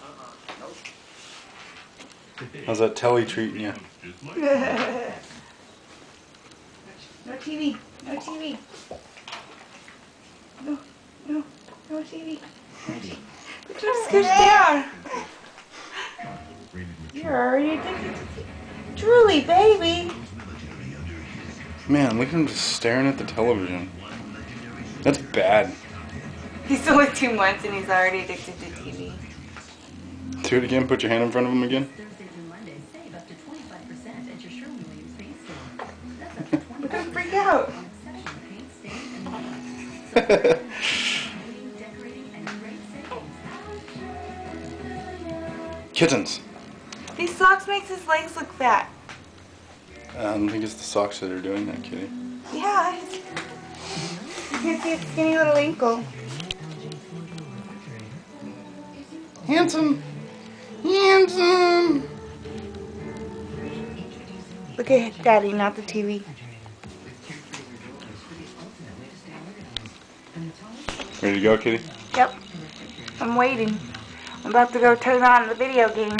Uh-huh. How's that telly treating you? No TV. No TV. No, no, no TV. No TV. Put your scooch down. You're already addicted to TV. Truly, baby. Man, look at him just staring at the television. That's bad. He's only two months and he's already addicted to TV. Do it again. Put your hand in front of him again. Thursdays and Mondays save up to 25% at your Sherwin-Williams paint store. That's up to 25% Look at him freak out. on exceptional paint, stain, and paint. So, painting, decorating, and great savings. Kittens. These socks makes his legs look fat. Um, I don't think it's the socks that are doing that, kitty. Yeah. You can see his skinny little ankle. Handsome. Handsome. Look at daddy, not the TV. Ready to go, kitty? Yep. I'm waiting. I'm about to go turn on the video game.